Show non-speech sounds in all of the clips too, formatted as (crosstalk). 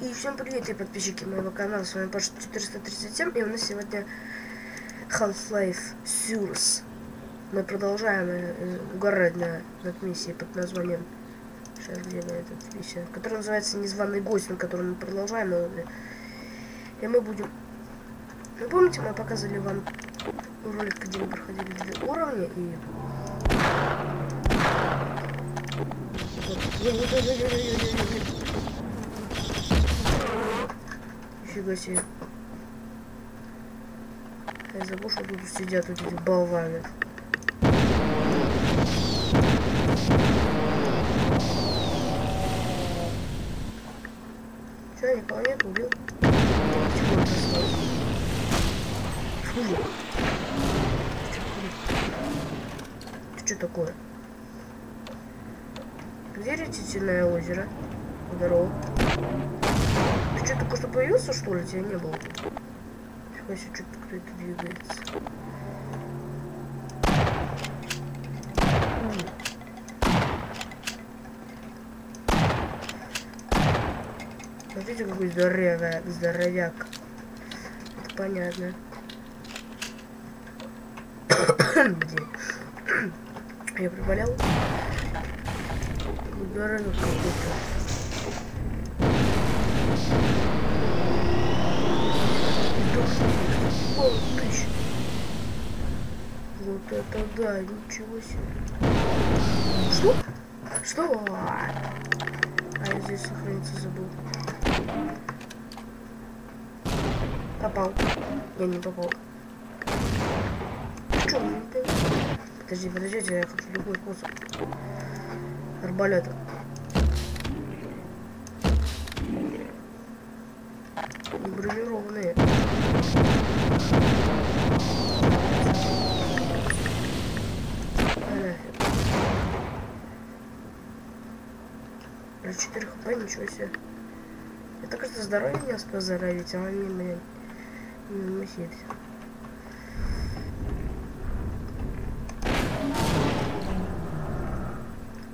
И всем привет, и подписчики моего канала, с вами Паша 437, и у нас сегодня Half-Life Source. Мы продолжаем э, на, над миссией под названием, сейчас где мы этот миссия, которая называется Незваный гость, на котором мы продолжаем, и мы будем... Вы помните, мы показывали вам ролик, где мы проходили две уровня, и... Нифига себе. Я забыл, что тут сидят вот эти болваны. Че, никого нет, убил? Фу. Ты что такое? Где речительное озеро? Здорово. Ты что, только что появился, что ли? Тебя не было. Фига себе, что-то кто-то двигается. Смотрите, какой здоровяк, здоровяк. Это понятно. Где? (coughs) Я приболел? Здоровяк какой-то. Тысяч. Вот это да, ничего себе. Что? Что? А я здесь сохраниться забыл. Попал. Я не попал. Что? Подожди, подождите, я хочу любой способ. Арбалета. Бронированные. Плюс 4 хп, ничего себе. Это, кажется, здоровье не успел заравить, а они, блин, не мусит.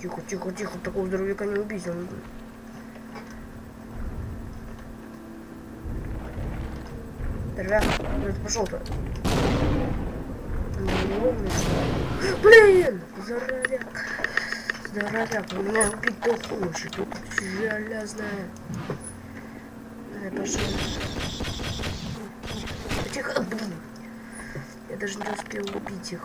Тихо, тихо, тихо, такого здоровяка не убить, он... Здоровяк, ну это пошел-то. Блин, здоровяк. Здоровяк, он меня убить-то хочет, тут железная. Давай, пошел. Тихо, блин. Я даже не успел убить их.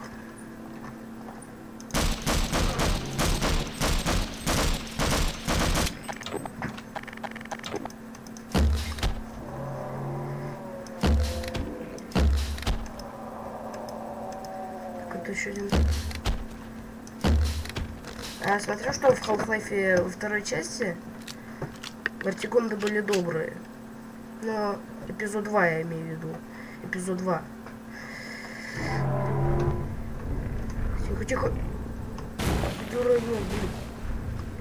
Какой-то еще один. А, смотрю, что в Half-Life во второй части Вертигонды были добрые. Но эпизод 2 я имею в виду. Эпизод 2. Тихо, тихо. Здоровый, блин.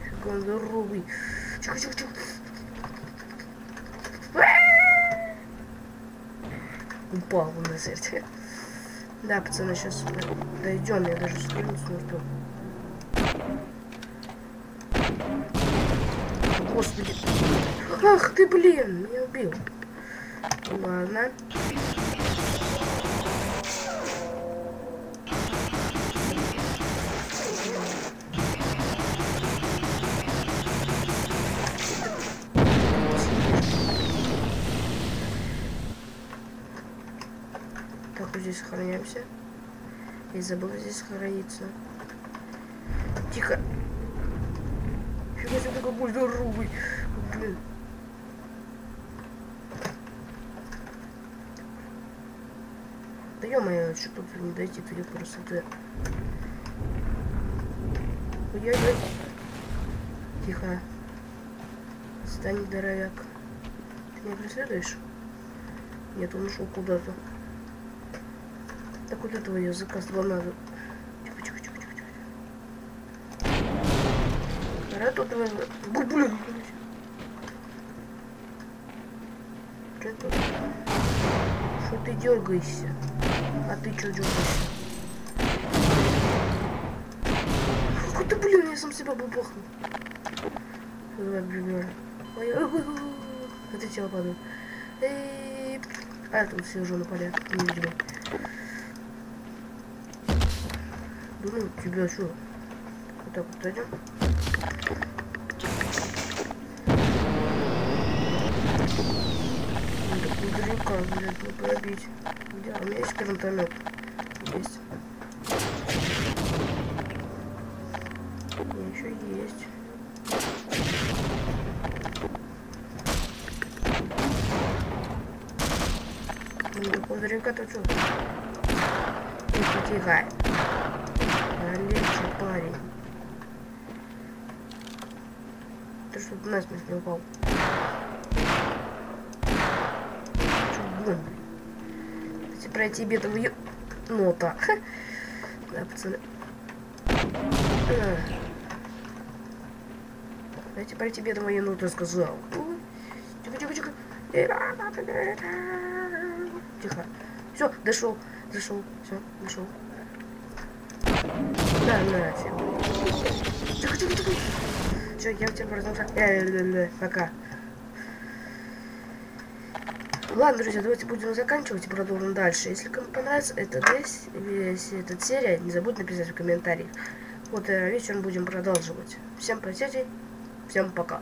Фига он здоровый. Тихо, тихо, тихо. Упал на сердце. Да, пацаны, сейчас дойдем. Я даже стрельницу не успел. Господи. Ах ты, блин, меня убил. Ладно. Вот здесь сохраняемся. Я забыл здесь сохраниться. Тихо. Фига себе, такой здоровый. Блин. Да ё-моё, что тут не дойти, ты просто ты. Ой-ой-ой. Тихо. Стань, здоровяк. Ты меня преследуешь? Нет, он ушел куда-то. Так вот этого языка с надо. Тихо, тихо, тихо, тихо, тихо. Рад тут Бу, блин. Что это? Что ты дергаешься? А ты что дергаешься? Какой ты, блин, я сам себя бабахнул. Это тело падает. А я тут сижу на поле. Невидимый. Думаю, тебя что? Вот так вот пойдем. Наверняка, блядь, не пробить. Где? У меня есть гранатомет. Есть. И еще есть. Ну, тут что? Тихо, тихо. Налечу, парень. Ты что, на смерть не упал? Чё, Если пройти. Ну, так. Да, пацаны. Дайте пройти ну, ты сказал. Тихо, тихо, тихо. Тихо. Все, дошел, дошел, все, дошел. Да, нафиг. Тихо, тихо, тихо. Все, я в тебя продолжаю. Э, пока. Ладно, друзья, давайте будем заканчивать и продолжим дальше. Если кому понравится эта весь, весь эта серия, не забудь написать в комментариях. Вот э, вечером будем продолживать. Всем спасибо, всем пока.